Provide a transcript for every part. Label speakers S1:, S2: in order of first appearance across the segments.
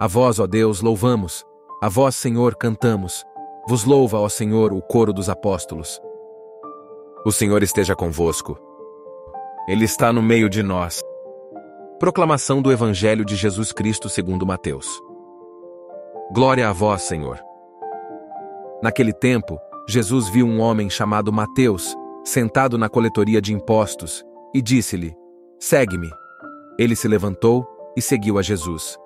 S1: A vós, ó Deus, louvamos. A vós, Senhor, cantamos. Vos louva, ó Senhor, o coro dos apóstolos. O Senhor esteja convosco. Ele está no meio de nós. Proclamação do Evangelho de Jesus Cristo segundo Mateus. Glória a vós, Senhor. Naquele tempo, Jesus viu um homem chamado Mateus, sentado na coletoria de impostos, e disse-lhe: Segue-me. Ele se levantou e seguiu a Jesus.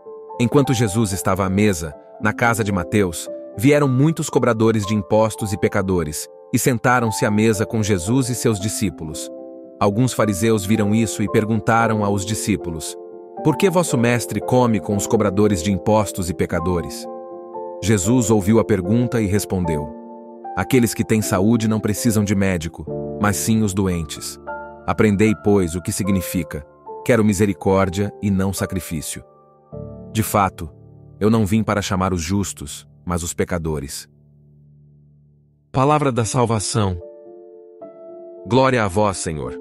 S1: Enquanto Jesus estava à mesa, na casa de Mateus, vieram muitos cobradores de impostos e pecadores, e sentaram-se à mesa com Jesus e seus discípulos. Alguns fariseus viram isso e perguntaram aos discípulos: Por que vosso mestre come com os cobradores de impostos e pecadores? Jesus ouviu a pergunta e respondeu: Aqueles que têm saúde não precisam de médico, mas sim os doentes. Aprendei, pois, o que significa: quero misericórdia e não sacrifício. De fato, eu não vim para chamar os justos, mas os pecadores. Palavra da salvação. Glória a vós, Senhor.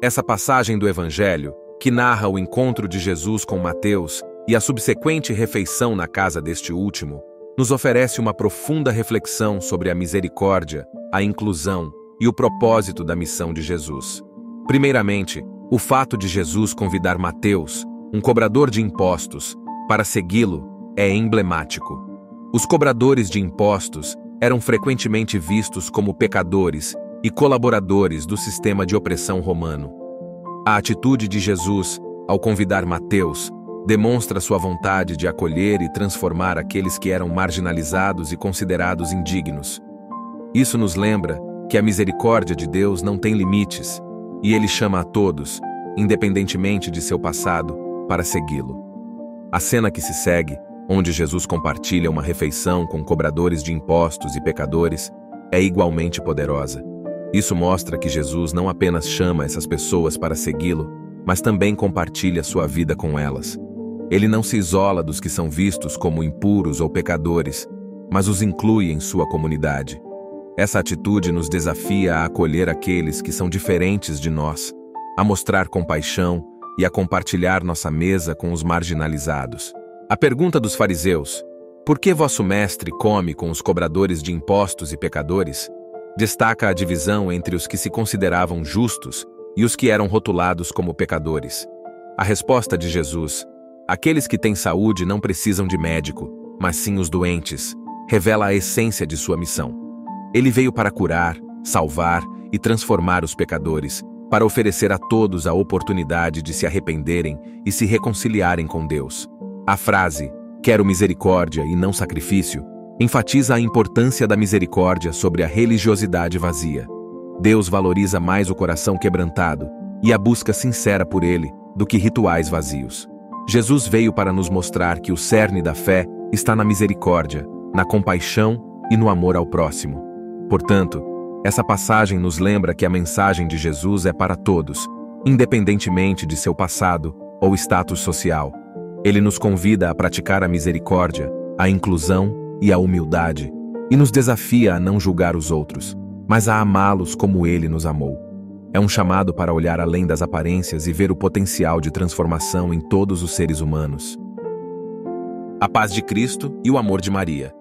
S1: Essa passagem do Evangelho, que narra o encontro de Jesus com Mateus e a subsequente refeição na casa deste último, nos oferece uma profunda reflexão sobre a misericórdia, a inclusão e o propósito da missão de Jesus. Primeiramente, o fato de Jesus convidar Mateus, um cobrador de impostos, para segui-lo é emblemático. Os cobradores de impostos eram frequentemente vistos como pecadores e colaboradores do sistema de opressão romano. A atitude de Jesus, ao convidar Mateus, demonstra sua vontade de acolher e transformar aqueles que eram marginalizados e considerados indignos. Isso nos lembra que a misericórdia de Deus não tem limites e ele chama a todos, independentemente de seu passado, para segui-lo. A cena que se segue, onde Jesus compartilha uma refeição com cobradores de impostos e pecadores, é igualmente poderosa. Isso mostra que Jesus não apenas chama essas pessoas para segui-lo, mas também compartilha sua vida com elas. Ele não se isola dos que são vistos como impuros ou pecadores, mas os inclui em sua comunidade. Essa atitude nos desafia a acolher aqueles que são diferentes de nós, a mostrar compaixão e a compartilhar nossa mesa com os marginalizados. A pergunta dos fariseus, por que vosso mestre come com os cobradores de impostos e pecadores? destaca a divisão entre os que se consideravam justos e os que eram rotulados como pecadores. A resposta de Jesus, aqueles que têm saúde não precisam de médico, mas sim os doentes, revela a essência de sua missão. Ele veio para curar, salvar e transformar os pecadores, para oferecer a todos a oportunidade de se arrependerem e se reconciliarem com Deus. A frase, quero misericórdia e não sacrifício, enfatiza a importância da misericórdia sobre a religiosidade vazia. Deus valoriza mais o coração quebrantado e a busca sincera por ele do que rituais vazios. Jesus veio para nos mostrar que o cerne da fé está na misericórdia, na compaixão e no amor ao próximo. Portanto, essa passagem nos lembra que a mensagem de Jesus é para todos, independentemente de seu passado ou status social. Ele nos convida a praticar a misericórdia, a inclusão e a humildade, e nos desafia a não julgar os outros, mas a amá-los como ele nos amou. É um chamado para olhar além das aparências e ver o potencial de transformação em todos os seres humanos. A paz de Cristo e o amor de Maria.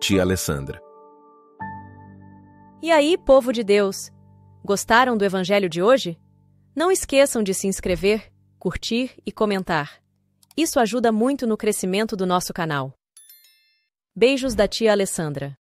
S1: Tia Alessandra.
S2: E aí, povo de Deus? Gostaram do evangelho de hoje? Não esqueçam de se inscrever, curtir e comentar. Isso ajuda muito no crescimento do nosso canal. Beijos da tia Alessandra.